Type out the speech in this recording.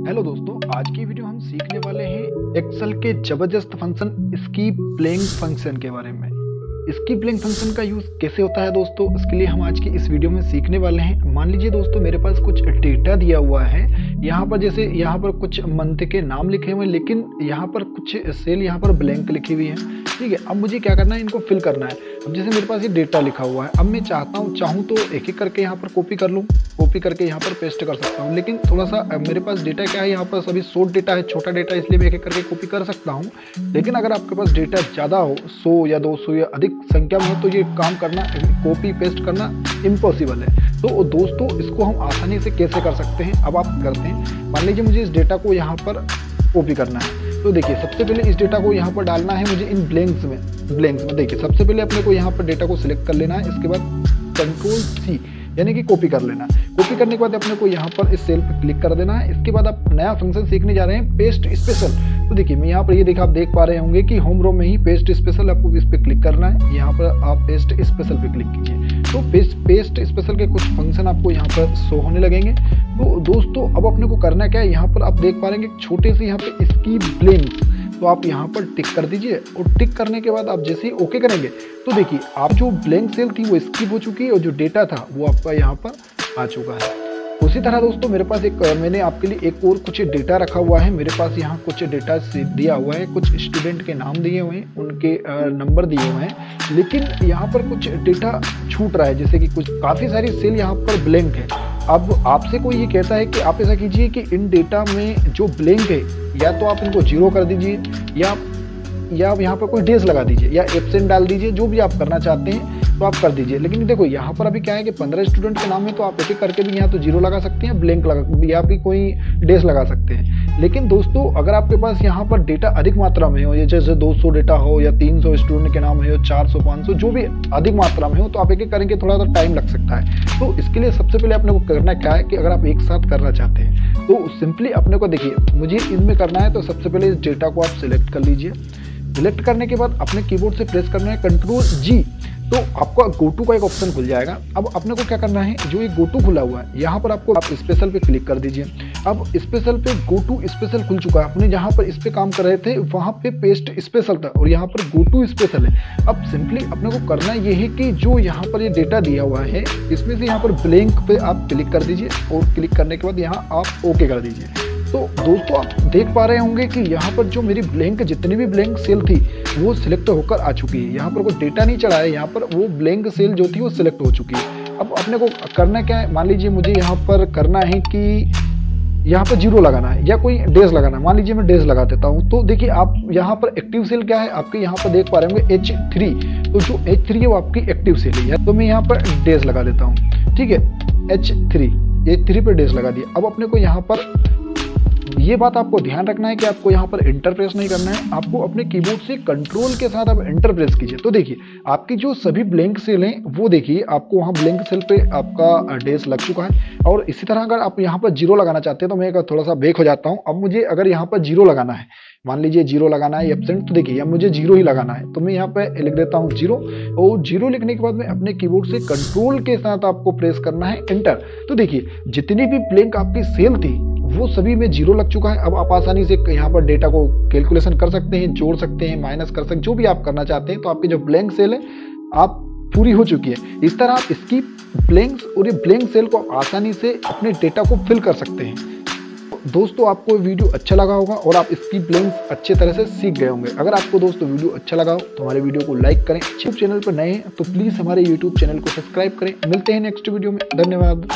Hello दोस्तों, आज की वीडियो हम सीखने वाले हैं एक्सेल के ज़बरदस्त फ़ंक्शन स्कीप प्लेइंग फ़ंक्शन के बारे में। स्कीप प्लेइंग फ़ंक्शन का यूज़ कैसे होता है दोस्तों, इसके लिए हम आज की इस वीडियो में सीखने वाले हैं। मान लीजिए दोस्तों, मेरे पास कुछ डेटा दिया हुआ है। यहाँ पर जैसे, यहाँ पर कुछ मंथ के नाम लिखे हुए हैं, लेकिन यहाँ पर कुछ सेल यहाँ पर ब्लैंक लिखी हुई है। ठीक है, अब मुझे क्या करना है, इनको फिल करना है। अब जैसे मेरे पास ये डेटा लिखा हुआ है, अब मैं चाहता हूँ, चाहूँ तो एक एक करके यहाँ पर कॉपी कर लूँ। कॉपी करके यहाँ पर पेस्ट कर सकता हूँ। लेकिन थोड़ा सा मेरे पास डेटा क्या है? यहाँ पर सभी शॉर्ट डेटा है, छोटा डेटा इसलिए मैं एक एक करके कॉपी कर सकता हूँ। लेकिन अगर आपके पास डेटा ज़्यादा हो, सौ या दो सौ या अधिक संख्या में हो तो ये काम करना कॉपी पेस्ट करना इम्पॉसिबल है। तो दोस्तों, इसको हम आसानी से कैसे कर सकते हैं? अब आप करते हैं। मान लीजिए मुझे इस डेटा को यहाँ पर कॉपी करना है। तो देखिए, सबसे पहले इस डेटा को यहाँ पर डालना है मुझे इन ब्लैंक्स में। ब्लैंक्स में, देखिए, सबसे पहले अपने को यहाँ पर डेटा को सिलेक्ट कर लेना है। इसके बाद कंट्रोल सी यानी कि कॉपी कर लेना कॉपी करने के बाद अपने को यहाँ पर इस सेल पर क्लिक कर देना है। इसके बाद आप नया फ़ंक्शन सीखने जा रहे हैं पेस्ट स्पेशल तो देखिए, मैं यहाँ पर ये देखा आप देख पा रहे होंगे कि होम रो में ही पेस्ट स्पेशल आपको इस पर क्लिक करना है। यहाँ पर आप पेस्ट स्पेशल पे क्लिक कीजिए। तो पेस्ट पेस्ट स्पेशल के कुछ फ़ंक्शन आपको यहाँ पर शो होने लगेंगे। तो दोस्तों, अब अपने को करना क्या है? यहाँ पर आप देख पा रहे हैं छोटे से यहाँ पे इसकी ब्लिंक्स तो आप यहाँ पर टिक कर दीजिए और टिक करने के बाद आप जैसे ही ओके करेंगे तो देखिए, आप जो ब्लैंक सेल थी वो स्किप हो चुकी है और जो डेटा था वो आपका यहाँ पर आ चुका है। उसी तरह दोस्तों, मेरे पास एक, मैंने आपके लिए एक और कुछ डेटा रखा हुआ है। मेरे पास यहाँ कुछ डेटा दिया हुआ है। कुछ स्टूडेंट के नाम दिए हुए हैं, उनके नंबर दिए हुए हैं। लेकिन यहाँ पर कुछ डेटा छूट रहा है, जैसे कि कुछ, काफ़ी सारी सेल यहाँ पर ब्लैंक है। अब आपसे कोई ये कहता है कि आप ऐसा कीजिए कि इन डेटा में जो ब्लैंक है, या तो आप इनको ज़ीरो कर दीजिए, या या यहाँ पर कोई डेज़ लगा दीजिए, या एबसेंट डाल दीजिए, जो भी आप करना चाहते हैं। तो आप कर दीजिए। लेकिन देखो, यहाँ पर अभी क्या है कि पंद्रह स्टूडेंट के नाम है तो आप एक एक करके भी यहाँ तो ज़ीरो लगा सकते हैं ब्लैंक लगा, या भी कोई डेज़ लगा सकते हैं। लेकिन दोस्तों, अगर आपके पास यहाँ पर डेटा अधिक मात्रा में हो, या जैसे 200 डेटा हो, या 300 स्टूडेंट के नाम है 400 500 जो भी अधिक मात्रा में हो तो आप एक एक करेंगे थोड़ा सा टाइम लग सकता है। तो इसके लिए सबसे पहले अपने को करना क्या है कि अगर आप एक साथ करना चाहते हैं तो सिंपली अपने को देखिए, मुझे इनमें करना है तो सबसे पहले इस डेटा को आप सिलेक्ट कर लीजिए। सिलेक्ट करने के बाद अपने कीबोर्ड से प्रेस करना है कंट्रोल जी तो आपका गो टू का एक ऑप्शन खुल जाएगा। अब अपने को क्या करना है? जो ये गो टू खुला हुआ है, यहाँ पर आपको आप स्पेशल पे क्लिक कर दीजिए। अब स्पेशल पे गो टू स्पेशल खुल चुका है। अपने जहाँ पर इस पे काम कर रहे थे, वहाँ पे पेस्ट स्पेशल था और यहाँ पर गो टू स्पेशल है। अब सिंपली अपने को करना ये है कि जो यहाँ पर ये यह डेटा दिया हुआ है, इसमें से यहाँ पर ब्लैंक पे आप क्लिक कर दीजिए और क्लिक करने के बाद यहाँ आप ओके कर दीजिए। तो दोस्तों, आप देख पा रहे होंगे कि यहाँ पर जो मेरी ब्लैंक जितनी भी ब्लैंक सेल थी, वो सिलेक्ट होकर आ चुकी है। यहाँ पर कोई डेटा नहीं चढ़ा है। यहाँ पर वो ब्लैंक सेल जो थी, वो सिलेक्ट हो चुकी है। अब अपने को करना क्या है? मान लीजिए मुझे यहाँ पर करना है कि यहाँ पर ज़ीरो लगाना है या कोई डेज़ लगाना है। मान लीजिए मैं डेज़ लगा देता हूँ। तो देखिए, आप यहाँ पर एक्टिव सेल क्या है? आपके यहाँ पर देख पा रहे होंगे एच थ्री तो जो एच थ्री है, वो आपकी एक्टिव सेल है। तो मैं यहाँ पर डेज़ लगा देता हूँ। ठीक है एच थ्री एच थ्री पर डेज़ लगा दिया। अब अपने को यहाँ पर ये बात आपको ध्यान रखना है कि आपको यहाँ पर एंटर प्रेस नहीं करना है। आपको अपने कीबोर्ड से कंट्रोल के साथ आप एंटर प्रेस कीजिए। तो देखिए, आपकी जो सभी ब्लैंक सेल हैं, वो देखिए, आपको वहाँ ब्लैंक सेल पे आपका डेस लग चुका है। और इसी तरह अगर आप यहाँ पर ज़ीरो लगाना चाहते हैं तो मैं थोड़ा सा बेक हो जाता हूँ। अब मुझे अगर यहाँ पर ज़ीरो लगाना है, मान लीजिए ज़ीरो लगाना है एबसेंट तो देखिए मुझे ज़ीरो ही लगाना है तो मैं यहाँ पे लिख देता हूँ ज़ीरो और ज़ीरो लिखने के बाद में अपने कीबोर्ड से कंट्रोल के साथ आपको प्रेस करना है एंटर तो देखिए, जितनी भी ब्लैंक आपकी सेल थी वो सभी में ज़ीरो लग चुका है। अब आप आसानी से यहाँ पर डेटा को कैलकुलेशन कर सकते हैं, जोड़ सकते हैं माइनस कर सकते हैं, जो भी आप करना चाहते हैं तो आपकी जो ब्लैंक सेल है, आप पूरी हो चुकी है। इस तरह आप इसकी ब्लैंक्स और ये ब्लैंक सेल को आसानी से अपने डेटा को फिल कर सकते हैं। दोस्तों, आपको वीडियो अच्छा लगा होगा और आप इसकी ब्लैंक्स अच्छे तरह से सीख गए होंगे। अगर आपको दोस्तों वीडियो अच्छा लगा हो तो हमारे वीडियो को लाइक करें। यूट्यूब चैनल पर नए हैं तो प्लीज़ हमारे यूट्यूब चैनल को सब्सक्राइब करें। मिलते हैं नेक्स्ट वीडियो में। धन्यवाद।